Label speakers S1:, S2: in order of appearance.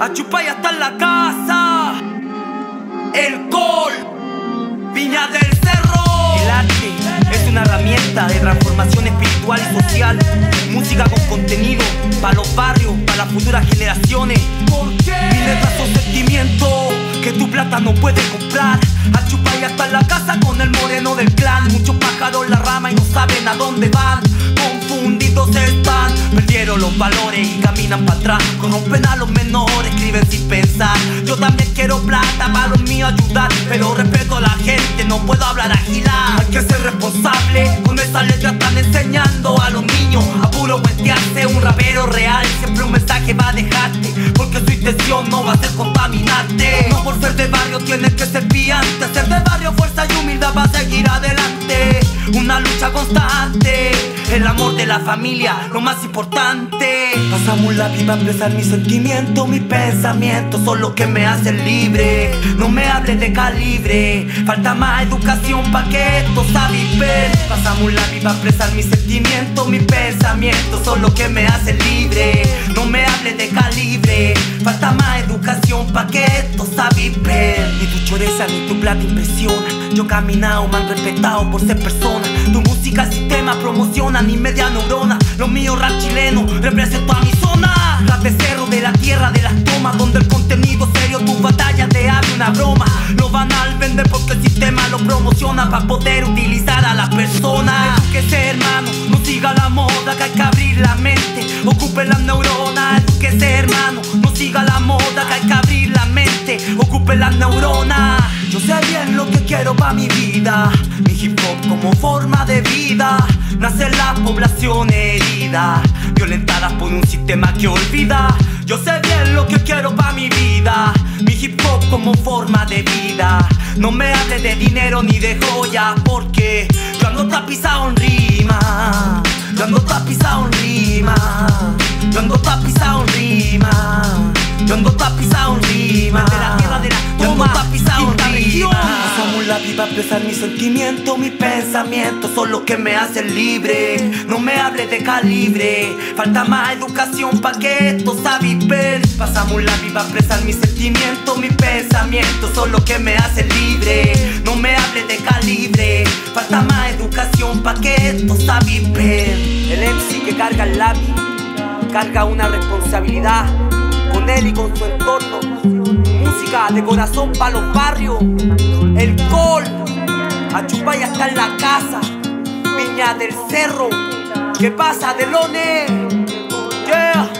S1: A chupar y hasta en la casa. El Col, Viña del Cerro. El arte es una herramienta de transformación espiritual y social. Música con contenido para los barrios, para las futuras generaciones. Mi letra son sentimientos que tu plata no puede comprar. A chupar y hasta en la casa con el moreno del clan. Muchos pájaros en la rama y no saben a dónde van. Los valores y caminan para atrás. Corrompen a los menores, escriben sin pensar. Yo también quiero plata para los míos ayudar, pero respeto a la gente, no puedo hablar agilado. Hay que ser responsable, con esa letra están enseñando a los niños a puro cuentearse. Un rapero real, siempre un mensaje va a dejarte, porque su intención no va a ser contaminarte. No por ser de barrio tienes que ser piante, ser de barrio fuerza y humildad va a seguir adelante. Una lucha constante, el amor de la familia, lo más importante. Pasamos la vida a expresar mis sentimientos, mis pensamientos, son los que me hacen libre. No me hables de calibre, falta más educación pa' que esto sabe. Pasamos la vida a expresar mis sentimientos, mis pensamientos, son los que me hacen libre. No me hables de calibre, falta más pa' que esto sabe. Ni tu choreza ni tu plata impresiona. Yo caminado, han respetado por ser persona. Tu música, sistema promociona, ni media neurona. Los míos rap chilenos, represento a mi zona. Rap de cerro, de la tierra, de las tomas, donde el contenido serio, tu batalla te abre una broma. Lo van a vender porque el sistema lo promociona para poder utilizar a las personas. Edúquese, hermano, no siga la moda, que hay que abrir la mente. Ocupe las neuronas, edúquese, hermano, hay que abrir la mente. Ocupe las neuronas. Yo sé bien lo que quiero pa' mi vida. Mi hip hop como forma de vida. Nace la población herida, violentadas por un sistema que olvida. Yo sé bien lo que quiero pa' mi vida. Mi hip hop como forma de vida. No me hables de dinero ni de joya, porque yo ando tapizado en rima. Yo ando tapizado en rima. Yo ando tapizado en rima. La vida expresar mis sentimientos, mis pensamientos son los que me hacen libre. No me hables de calibre, falta más educación pa' que esto sabe. Pasamos la vida expresar mis sentimientos, mis pensamientos son los que me hacen libre. No me hables de calibre, falta más educación pa' que esto sabe. El MC que carga el lápiz, carga una responsabilidad con él y con su entorno. De corazón pa' los barrios. El Col, a chupar y hasta en la casa. Viña del Cerro, ¿qué pasa, Delone? Yeah.